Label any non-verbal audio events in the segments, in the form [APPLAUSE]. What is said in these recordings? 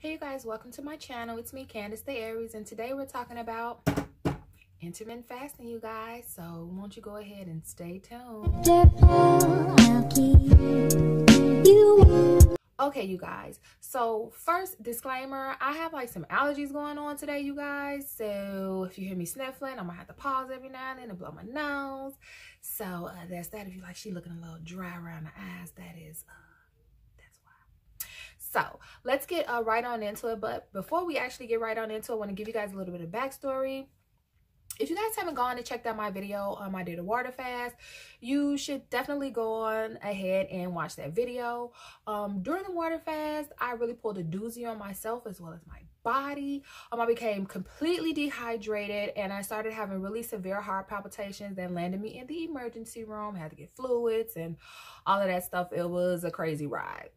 Hey you guys, welcome to my channel. It's me, Candace the Aries, and today we're talking about intermittent fasting, you guys. So won't you go ahead and stay tuned. Okay, you guys. So first disclaimer, I have like some allergies going on today, you guys. So if you hear me sniffling, I'm gonna have to pause every now and then and blow my nose. So uh, that's that. If you like, she looking a little dry around the eyes, that is uh, so let's get uh, right on into it. But before we actually get right on into it, I want to give you guys a little bit of backstory. If you guys haven't gone and checked out my video on my did a water fast, you should definitely go on ahead and watch that video. Um, during the water fast, I really pulled a doozy on myself as well as my body. Um, I became completely dehydrated and I started having really severe heart palpitations that landed me in the emergency room. Had to get fluids and all of that stuff. It was a crazy ride.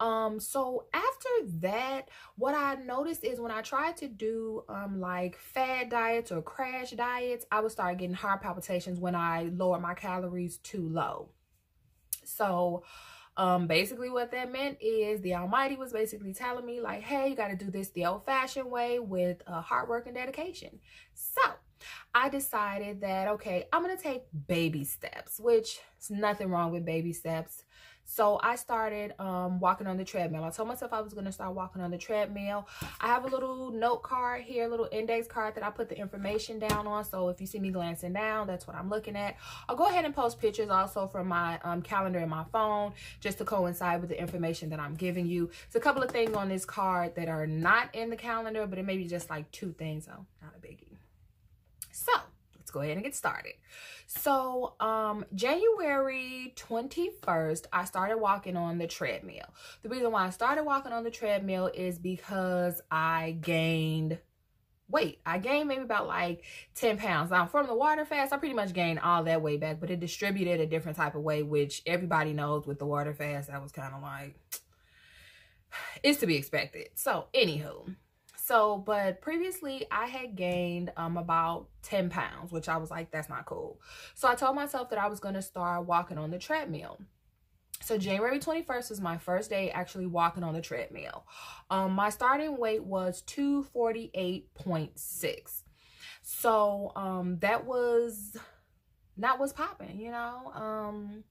Um, so after that, what I noticed is when I tried to do um like fad diets or crash diets, I would start getting heart palpitations when I lowered my calories too low. So um basically what that meant is the almighty was basically telling me like hey you got to do this the old-fashioned way with uh, hard work and dedication so I decided that okay I'm gonna take baby steps which is nothing wrong with baby steps so I started um, walking on the treadmill. I told myself I was going to start walking on the treadmill. I have a little note card here, a little index card that I put the information down on. So if you see me glancing down, that's what I'm looking at. I'll go ahead and post pictures also from my um, calendar in my phone just to coincide with the information that I'm giving you. It's a couple of things on this card that are not in the calendar, but it may be just like two things. So not a biggie. So let's go ahead and get started. So um, January 21st, I started walking on the treadmill. The reason why I started walking on the treadmill is because I gained weight. I gained maybe about like 10 pounds. Now from the water fast, I pretty much gained all that weight back, but it distributed a different type of way, which everybody knows with the water fast, that was kind of like, it's to be expected. So anywho, so, but previously I had gained um about 10 pounds, which I was like, that's not cool. So I told myself that I was going to start walking on the treadmill. So January 21st is my first day actually walking on the treadmill. Um, my starting weight was 248.6. So um, that was not what's popping, you know. Um,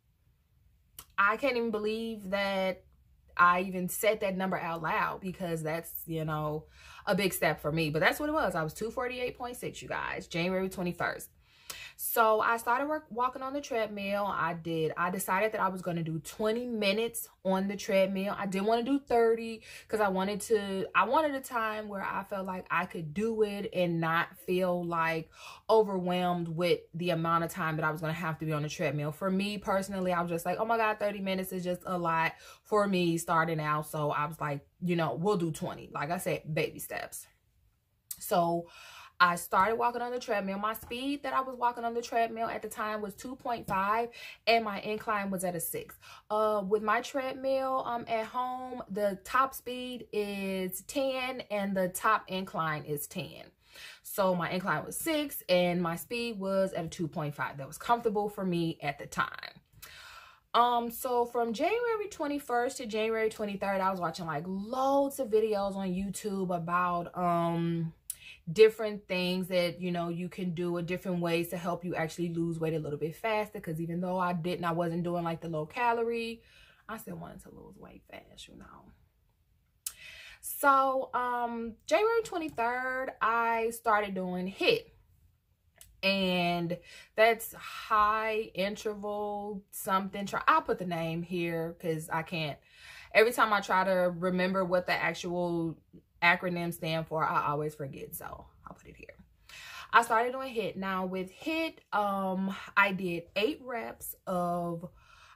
I can't even believe that I even said that number out loud because that's, you know, a big step for me. But that's what it was. I was 248.6, you guys, January 21st. So I started work, walking on the treadmill. I did. I decided that I was going to do 20 minutes on the treadmill. I didn't want to do 30 because I wanted to, I wanted a time where I felt like I could do it and not feel like overwhelmed with the amount of time that I was going to have to be on the treadmill. For me personally, I was just like, oh my God, 30 minutes is just a lot for me starting out. So I was like, you know, we'll do 20. Like I said, baby steps. So I started walking on the treadmill. My speed that I was walking on the treadmill at the time was 2.5 and my incline was at a 6. Uh, with my treadmill um, at home, the top speed is 10 and the top incline is 10. So my incline was 6 and my speed was at a 2.5. That was comfortable for me at the time. Um, so from January 21st to January 23rd, I was watching like loads of videos on YouTube about um different things that you know you can do or different ways to help you actually lose weight a little bit faster. Because even though I didn't I wasn't doing like the low calorie I still wanted to lose weight fast you know. So um January 23rd I started doing HIIT and that's high interval something try I'll put the name here because I can't. Every time I try to remember what the actual acronyms stand for, I always forget. So I'll put it here. I started doing HIIT. Now with HIIT, um, I did eight reps of,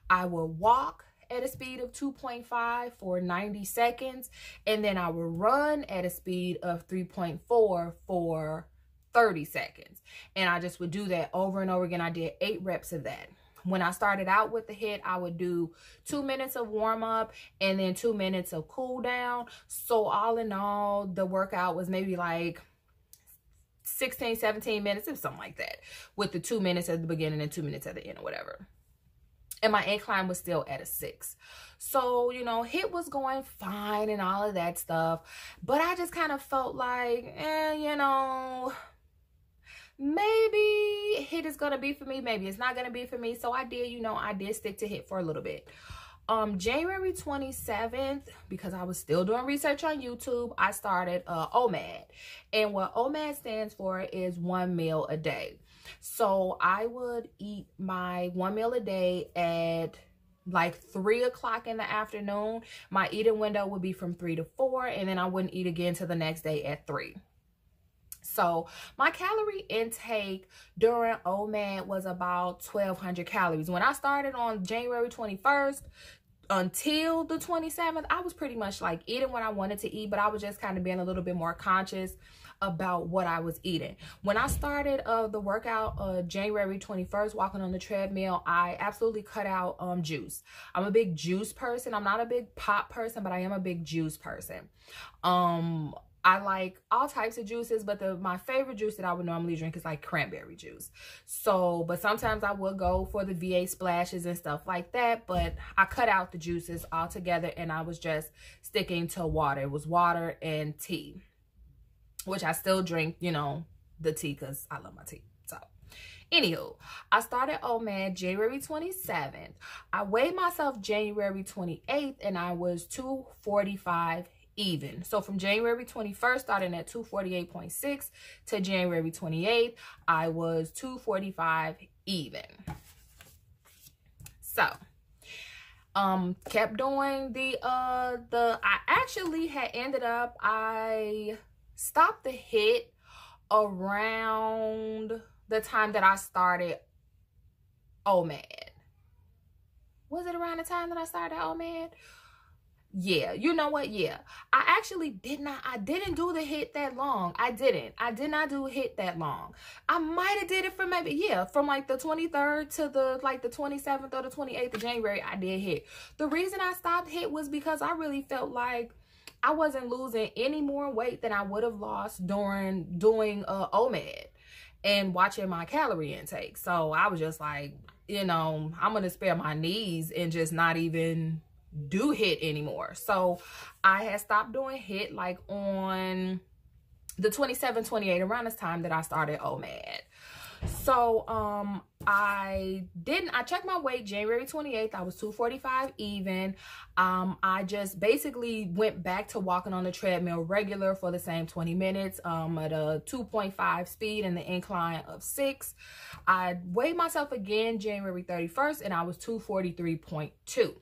I will walk at a speed of 2.5 for 90 seconds. And then I will run at a speed of 3.4 for 30 seconds. And I just would do that over and over again. I did eight reps of that when I started out with the HIIT, I would do two minutes of warm up and then two minutes of cool down. So all in all, the workout was maybe like 16, 17 minutes, or something like that, with the two minutes at the beginning and two minutes at the end or whatever. And my incline was still at a six. So, you know, HIIT was going fine and all of that stuff. But I just kind of felt like, eh, you know, maybe HIIT is to be for me. Maybe it's not to be for me. So I did, you know, I did stick to HIIT for a little bit. Um, January 27th, because I was still doing research on YouTube, I started uh, OMAD. And what OMAD stands for is one meal a day. So I would eat my one meal a day at like three o'clock in the afternoon. My eating window would be from three to four, and then I wouldn't eat again till the next day at three. So my calorie intake during OMAD was about 1200 calories. When I started on January 21st until the 27th, I was pretty much like eating what I wanted to eat, but I was just kind of being a little bit more conscious about what I was eating. When I started uh, the workout uh, January 21st, walking on the treadmill, I absolutely cut out um, juice. I'm a big juice person. I'm not a big pop person, but I am a big juice person. Um, I like all types of juices, but the my favorite juice that I would normally drink is like cranberry juice. So, but sometimes I would go for the V8 splashes and stuff like that, but I cut out the juices altogether and I was just sticking to water. It was water and tea which I still drink, you know, the tea because I love my tea. So, anywho, I started oh OMAD January 27th. I weighed myself January 28th and I was 245 even. So from January 21st, starting at 248.6 to January 28th, I was 245 even. So, um kept doing the uh the I actually had ended up I stopped the HIIT around the time that I started OMAD. Was it around the time that I started OMAD? Yeah, you know what? Yeah. I actually did not, I didn't do the HIIT that long. I didn't. I did not do HIIT that long. I might have did it for maybe, yeah, from like the 23rd to the like the 27th or the 28th of January, I did HIIT The reason I stopped HIIT was because I really felt like I wasn't losing any more weight than I would have lost during doing uh, OMAD and watching my calorie intake. So I was just like, you know, I'm to spare my knees and just not even do HIIT anymore. So I had stopped doing HIIT like on the 27, 28 around this time that I started OMAD. So um I didn't I checked my weight January 28th. I was 245 even. Um I just basically went back to walking on the treadmill regular for the same 20 minutes um at a 2.5 speed and the incline of 6. I weighed myself again January 31st and I was 243.2.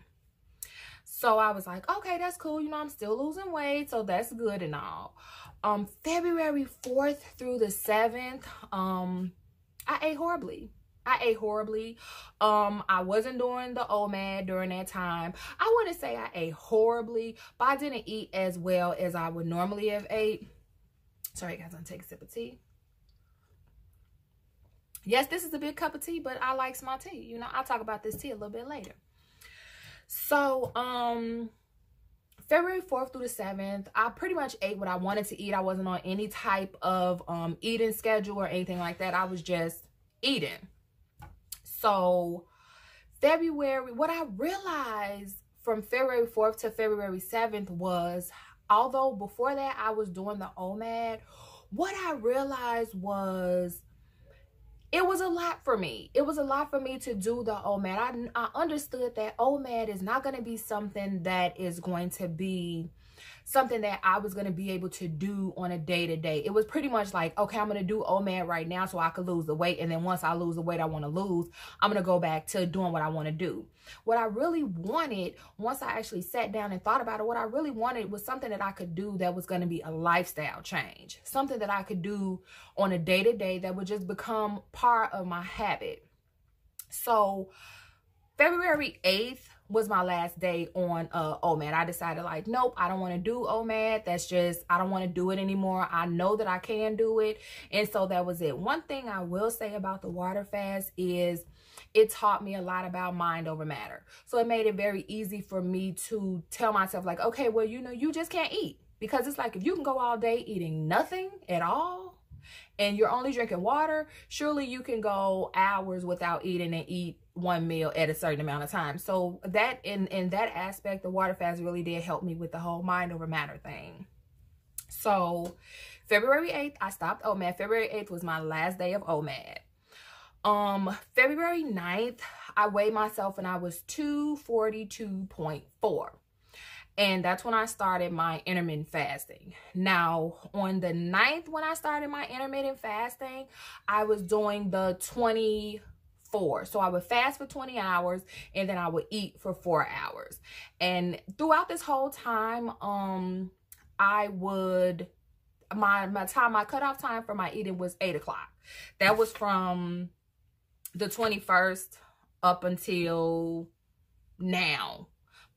So I was like, okay, that's cool. You know, I'm still losing weight, so that's good and all. Um, February 4th through the 7th, um, I ate horribly. I ate horribly. Um, I wasn't doing the OMAD during that time. I wouldn't say I ate horribly, but I didn't eat as well as I would normally have ate. Sorry, guys, I'm taking a sip of tea. Yes, this is a big cup of tea, but I like my tea. You know, I'll talk about this tea a little bit later. So, um, February 4th through the 7th, I pretty much ate what I wanted to eat. I wasn't on any type of um, eating schedule or anything like that. I was just eating. So February, what I realized from February 4th to February 7th was, although before that I was doing the OMAD, what I realized was it was a lot for me. It was a lot for me to do the OMAD. I, I understood that OMAD is not going to be something that is going to be something that I was going to be able to do on a day to day. It was pretty much like, okay, I'm going to do OMAD right now so I could lose the weight. And then once I lose the weight I want to lose, I'm going to go back to doing what I want to do. What I really wanted, once I actually sat down and thought about it, what I really wanted was something that I could do that was going to be a lifestyle change. Something that I could do on a day to day that would just become part of my habit. So February 8th, was my last day on uh OMAD. I decided like, nope, I don't want to do OMAD. That's just, I don't want to do it anymore. I know that I can do it. And so that was it. One thing I will say about the water fast is it taught me a lot about mind over matter. So it made it very easy for me to tell myself like, okay, well, you know, you just can't eat. Because it's like, if you can go all day eating nothing at all, and you're only drinking water, surely you can go hours without eating and eat one meal at a certain amount of time. So that in in that aspect, the water fast really did help me with the whole mind over matter thing. So February 8th, I stopped OMAD. February 8th was my last day of OMAD. Um, February 9th, I weighed myself and I was 242.4. And that's when I started my intermittent fasting. Now, on the 9th, when I started my intermittent fasting, I was doing the 24. So I would fast for 20 hours and then I would eat for four hours. And throughout this whole time, um, I would my my time my cutoff time for my eating was eight o'clock. That was from the 21st up until now.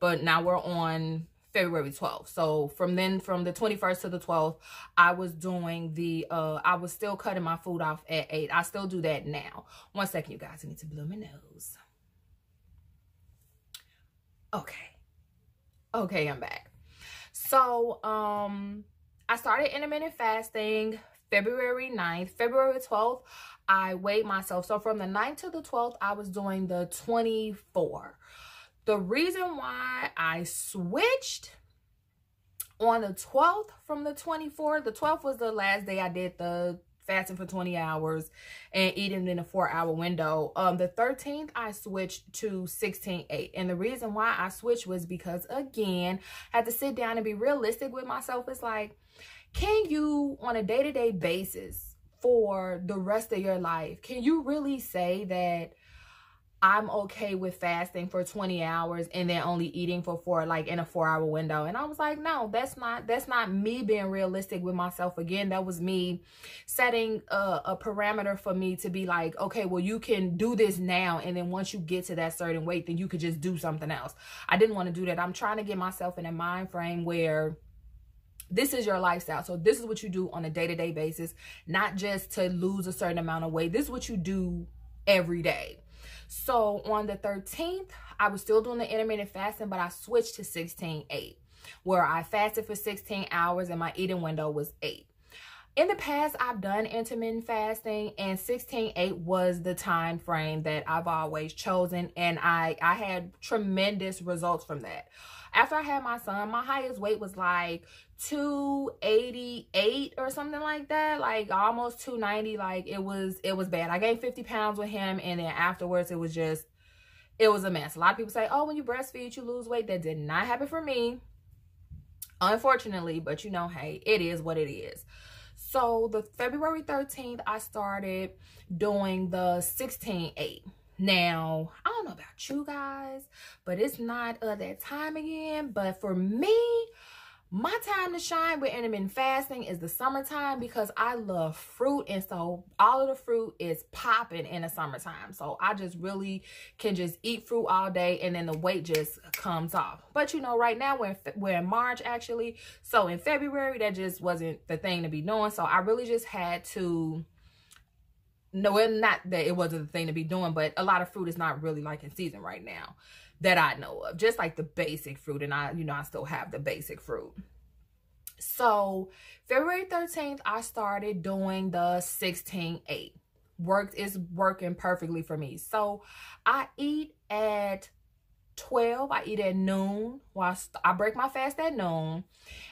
But now we're on February 12th. So from then, from the 21st to the 12th, I was doing the, uh, I was still cutting my food off at 8. I still do that now. One second, you guys. I need to blow my nose. Okay. Okay, I'm back. So, um, I started intermittent fasting February 9th. February 12th, I weighed myself. So from the 9th to the 12th, I was doing the 24. The reason why I switched on the 12th from the 24th, the 12th was the last day I did the fasting for 20 hours and eating in a four hour window. Um, the 13th, I switched to 16-8. And the reason why I switched was because, again, I had to sit down and be realistic with myself. It's like, can you, on a day-to-day -day basis for the rest of your life, can you really say that I'm okay with fasting for 20 hours and then only eating for four, like in a four hour window. And I was like, no, that's not, that's not me being realistic with myself. Again, that was me setting a, a parameter for me to be like, okay, well, you can do this now. And then once you get to that certain weight, then you could just do something else. I didn't want to do that. I'm trying to get myself in a mind frame where this is your lifestyle. So this is what you do on a day-to-day -day basis, not just to lose a certain amount of weight. This is what you do every day. So on the 13th, I was still doing the intermittent fasting, but I switched to 16-8, where I fasted for 16 hours and my eating window was 8. In the past, I've done intermittent fasting and 16-8 was the time frame that I've always chosen and I, I had tremendous results from that. After I had my son, my highest weight was like 288 or something like that like almost 290 like it was it was bad. I gained 50 pounds with him and then afterwards it was just it was a mess. A lot of people say oh when you breastfeed you lose weight. That did not happen for me unfortunately but you know hey it is what it is. So the february 13th i started doing the 16-8 now i don't know about you guys but it's not uh, that time again but for me my time to shine with intermittent fasting is the summertime because I love fruit. And so all of the fruit is popping in the summertime. So I just really can just eat fruit all day and then the weight just comes off. But you know, right now we're we're in March actually. So in February, that just wasn't the thing to be doing. So I really just had to no, not that it wasn't the thing to be doing, but a lot of fruit is not really like in season right now that I know of. Just like the basic fruit. And I, you know, I still have the basic fruit. So February 13th, I started doing the 16-8. Worked is working perfectly for me. So I eat at 12. I eat at noon. Well, I, I break my fast at noon.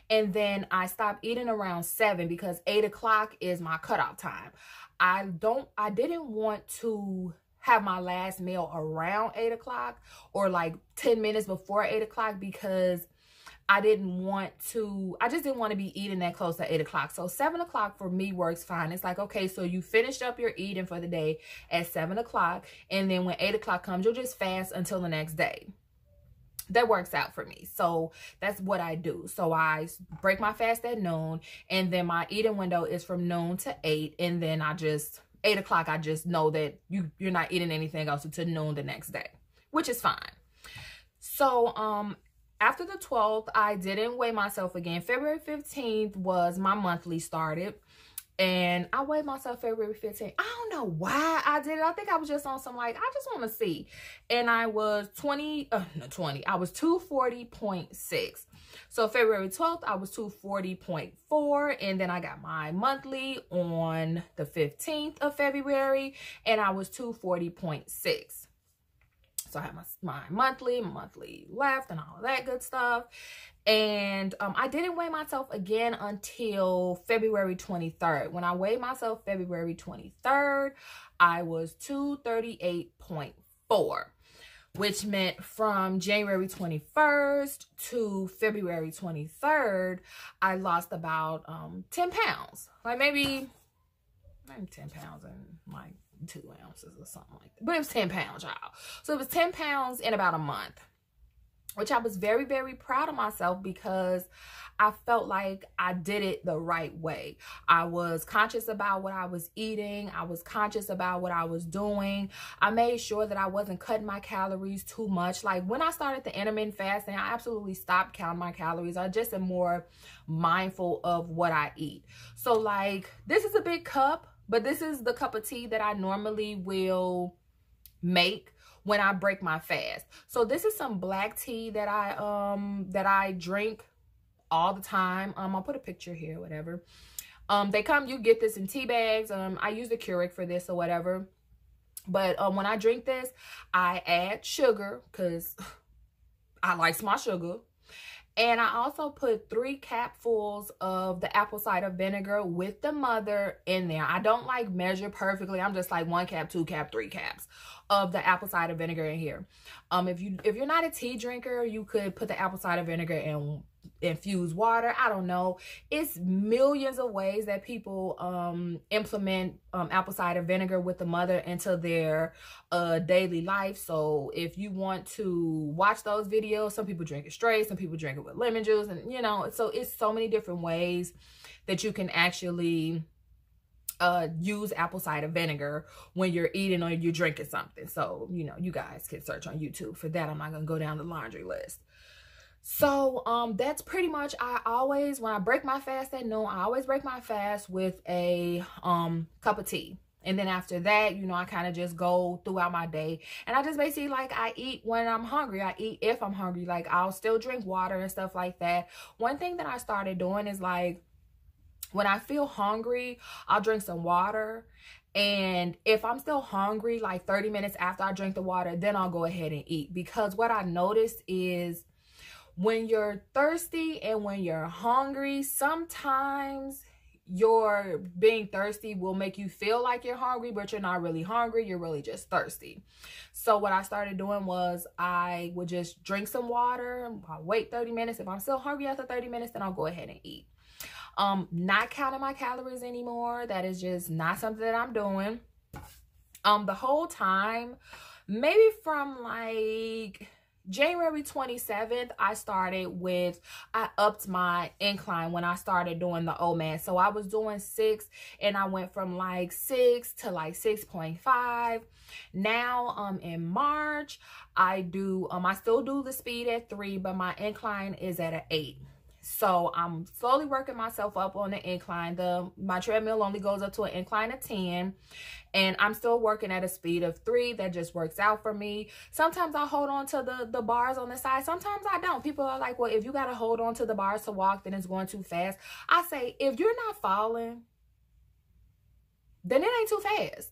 And then I stop eating around 7 because 8 o'clock is my cutoff time. I don't, I didn't want to have my last meal around 8 o'clock or like 10 minutes before 8 o'clock because I didn't want to, I just didn't want to be eating that close to 8 o'clock. So 7 o'clock for me works fine. It's like, okay, so you finished up your eating for the day at 7 o'clock. And then when 8 o'clock comes, you'll just fast until the next day that works out for me. So that's what I do. So I break my fast at noon and then my eating window is from noon to eight. And then I just eight o'clock, I just know that you, you're not eating anything else until noon the next day, which is fine. So, um, after the 12th, I didn't weigh myself again. February 15th was my monthly started. And I weighed myself February 15th. I don't know why I did it. I think I was just on some like, I just want to see. And I was 20, uh, no, 20. I was 240.6. So February 12th, I was 240.4 and then I got my monthly on the 15th of February and I was 240.6. So I have my, my monthly, monthly left and all of that good stuff. And um, I didn't weigh myself again until February 23rd. When I weighed myself February 23rd, I was 238.4 which meant from January 21st to February 23rd, I lost about um, 10 pounds. Like maybe, maybe 10 pounds and like two ounces or something like that. But it was 10 pounds, y'all. So it was 10 pounds in about a month which I was very, very proud of myself because I felt like I did it the right way. I was conscious about what I was eating. I was conscious about what I was doing. I made sure that I wasn't cutting my calories too much. Like when I started the intermittent fasting, I absolutely stopped counting my calories. I just am more mindful of what I eat. So like this is a big cup, but this is the cup of tea that I normally will make when I break my fast. So this is some black tea that I um that I drink all the time. Um I'll put a picture here, whatever. Um they come you get this in tea bags. Um I use the Keurig for this or whatever. But um when I drink this, I add sugar cuz [LAUGHS] I like my sugar. And I also put three capfuls of the apple cider vinegar with the mother in there. I don't like measure perfectly. I'm just like one cap, two cap, three caps of the apple cider vinegar in here. Um, if you if you're not a tea drinker, you could put the apple cider vinegar in infuse water. I don't know. It's millions of ways that people um, implement um, apple cider vinegar with the mother into their uh, daily life. So if you want to watch those videos, some people drink it straight, some people drink it with lemon juice, and you know, so it's so many different ways that you can actually uh, use apple cider vinegar when you're eating or you're drinking something. So, you know, you guys can search on YouTube for that. I'm not going to go down the laundry list. So, um, that's pretty much, I always, when I break my fast at noon, I always break my fast with a, um, cup of tea. And then after that, you know, I kind of just go throughout my day. And I just basically, like, I eat when I'm hungry. I eat if I'm hungry. Like, I'll still drink water and stuff like that. One thing that I started doing is, like, when I feel hungry, I'll drink some water. And if I'm still hungry, like 30 minutes after I drink the water, then I'll go ahead and eat. Because what I noticed is when you're thirsty and when you're hungry, sometimes your being thirsty will make you feel like you're hungry, but you're not really hungry. You're really just thirsty. So what I started doing was I would just drink some water. I'll wait 30 minutes. If I'm still hungry after 30 minutes, then I'll go ahead and eat. Um, not counting my calories anymore. That is just not something that I'm doing. Um, the whole time, maybe from like January 27th, I started with, I upped my incline when I started doing the OMAD. So I was doing six and I went from like six to like 6.5. Now, um, in March, I do, um, I still do the speed at three, but my incline is at an eight. So I'm slowly working myself up on the incline. The My treadmill only goes up to an incline of 10. And I'm still working at a speed of 3. That just works out for me. Sometimes I hold on to the, the bars on the side. Sometimes I don't. People are like, well, if you got to hold on to the bars to walk, then it's going too fast. I say, if you're not falling, then it ain't too fast.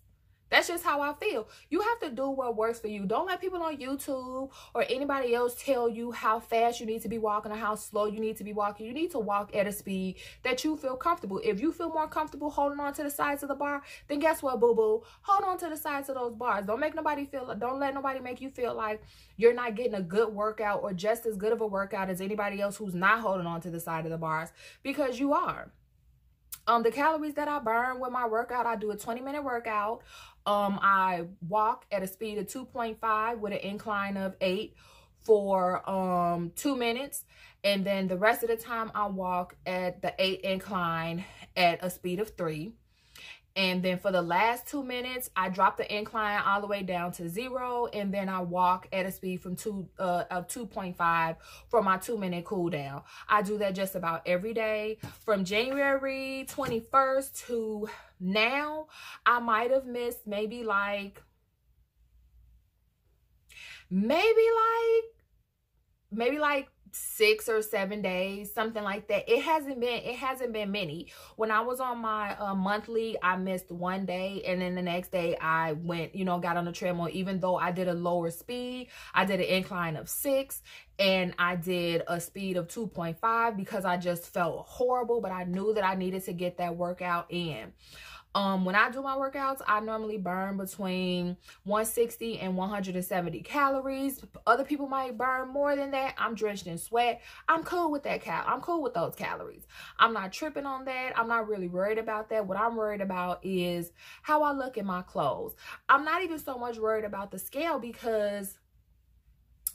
That's just how I feel. You have to do what works for you. Don't let people on YouTube or anybody else tell you how fast you need to be walking or how slow you need to be walking. You need to walk at a speed that you feel comfortable. If you feel more comfortable holding on to the sides of the bar, then guess what, boo-boo? Hold on to the sides of those bars. Don't make nobody feel, don't let nobody make you feel like you're not getting a good workout or just as good of a workout as anybody else who's not holding on to the side of the bars because you are. Um, the calories that I burn with my workout, I do a 20 minute workout. Um, I walk at a speed of 2.5 with an incline of 8 for um two minutes and then the rest of the time I walk at the 8 incline at a speed of 3 and then for the last two minutes, I drop the incline all the way down to zero. And then I walk at a speed from two uh, of 2.5 for my two minute cool down. I do that just about every day. From January 21st to now, I might have missed maybe like, maybe like, maybe like six or seven days something like that. It hasn't been it hasn't been many. When i was on my uh, monthly i missed one day and then the next day i went you know got on the treadmill. Even though i did a lower speed i did an incline of six and i did a speed of 2.5 because i just felt horrible but i knew that i needed to get that workout in um, when I do my workouts, I normally burn between 160 and 170 calories. Other people might burn more than that. I'm drenched in sweat. I'm cool with that cal. I'm cool with those calories. I'm not tripping on that. I'm not really worried about that. What I'm worried about is how I look in my clothes. I'm not even so much worried about the scale because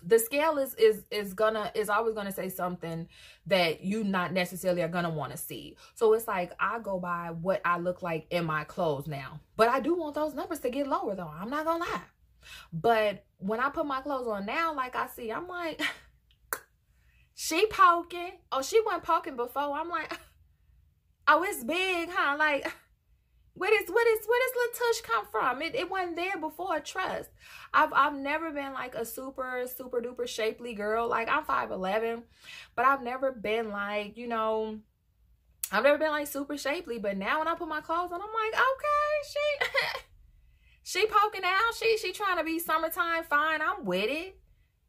the scale is is is gonna is always gonna say something that you not necessarily are gonna want to see. So it's like i go by what i look like in my clothes now. But i do want those numbers to get lower though. I'm not gonna lie. But when i put my clothes on now like i see i'm like [LAUGHS] she poking. Oh she wasn't poking before. I'm like [LAUGHS] oh it's big huh? Like [LAUGHS] where does where does where does Latush come from? It it wasn't there before. Trust. I've I've never been like a super super duper shapely girl. Like I'm five eleven, but I've never been like you know. I've never been like super shapely, but now when I put my clothes on, I'm like, okay, she [LAUGHS] she poking out. She she trying to be summertime fine. I'm with it.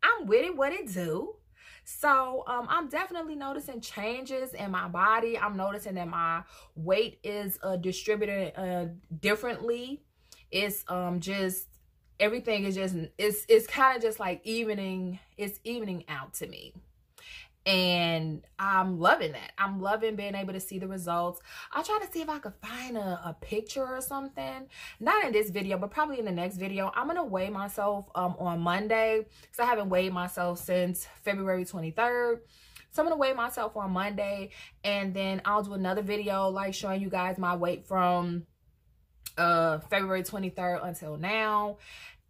I'm with it. What it do? So um, I'm definitely noticing changes in my body. I'm noticing that my weight is uh, distributed uh, differently. It's um, just everything is just it's it's kind of just like evening it's evening out to me and I'm loving that. I'm loving being able to see the results. I'll try to see if I could find a, a picture or something. Not in this video, but probably in the next video. I'm going to weigh myself um, on Monday because I haven't weighed myself since February 23rd. So I'm going to weigh myself on Monday and then I'll do another video like showing you guys my weight from uh February 23rd until now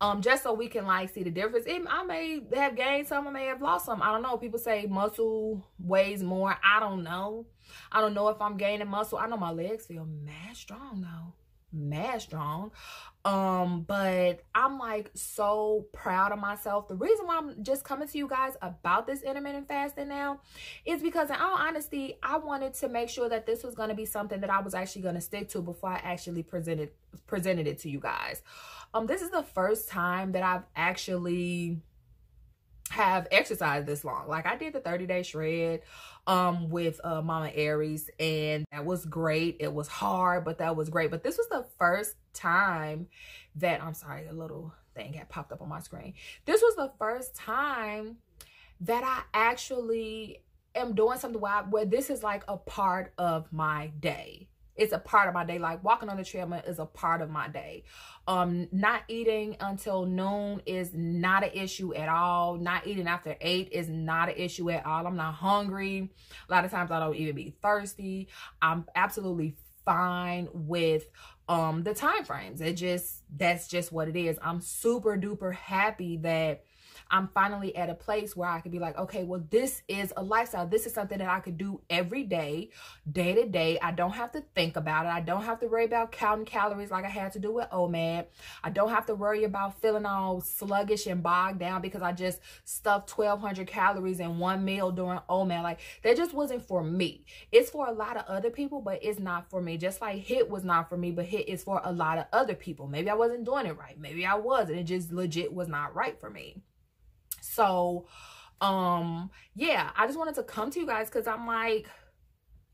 um, just so we can like see the difference. It, I may have gained some, I may have lost some. I don't know. People say muscle weighs more. I don't know. I don't know if I'm gaining muscle. I know my legs feel mad strong though. Mad strong. Um, but I'm like so proud of myself. The reason why I'm just coming to you guys about this intermittent fasting now is because in all honesty, I wanted to make sure that this was going to be something that I was actually going to stick to before I actually presented presented it to you guys. Um, this is the first time that I've actually have exercised this long. Like I did the 30 day shred um with uh Mama Aries and that was great. It was hard, but that was great. But this was the first time that I'm sorry, a little thing had popped up on my screen. This was the first time that I actually am doing something where, I, where this is like a part of my day it's a part of my day. Like walking on the treadmill is a part of my day. Um not eating until noon is not an issue at all. Not eating after eight is not an issue at all. I'm not hungry. A lot of times i don't even be thirsty. I'm absolutely fine with um the time frames. It just that's just what it is. I'm super duper happy that I'm finally at a place where I could be like, okay, well, this is a lifestyle. This is something that I could do every day, day to day. I don't have to think about it. I don't have to worry about counting calories like I had to do with OMAD. I don't have to worry about feeling all sluggish and bogged down because I just stuffed 1,200 calories in one meal during OMAD. Like, that just wasn't for me. It's for a lot of other people, but it's not for me. Just like HIIT was not for me, but HIIT is for a lot of other people. Maybe I wasn't doing it right. Maybe I was, and it just legit was not right for me. So, um, yeah, I just wanted to come to you guys because I'm like,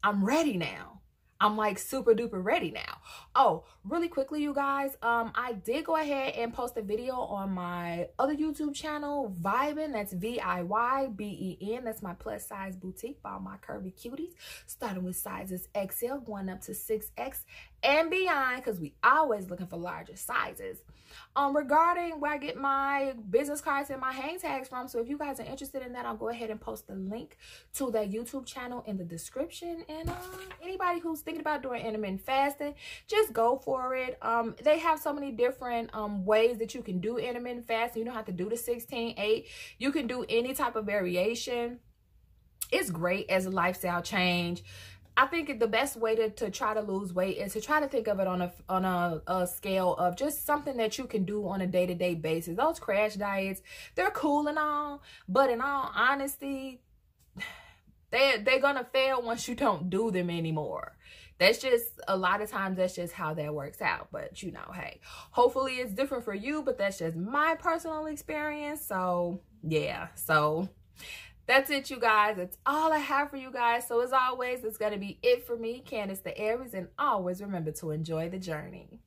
I'm ready now. I'm like super duper ready now. Oh, really quickly, you guys, um, I did go ahead and post a video on my other YouTube channel, Viyben. That's V-I-Y-B-E-N. That's my plus size boutique all my curvy cuties, starting with sizes XL, going up to 6X and beyond, because we always looking for larger sizes um, regarding where I get my business cards and my hang tags from. So if you guys are interested in that, I'll go ahead and post the link to that YouTube channel in the description. And uh, anybody who's thinking about doing intermittent fasting, just go for it. Um, they have so many different um, ways that you can do intermittent fasting. You don't have to do the 16-8. You can do any type of variation. It's great as a lifestyle change. I think the best way to, to try to lose weight is to try to think of it on a on a, a scale of just something that you can do on a day-to-day -day basis. Those crash diets, they're cool and all, but in all honesty, [SIGHS] They they're gonna fail once you don't do them anymore. That's just a lot of times that's just how that works out. But you know, hey, hopefully it's different for you, but that's just my personal experience. So yeah, so that's it, you guys. That's all I have for you guys. So as always, it's gonna be it for me, Candace the Aries, and always remember to enjoy the journey.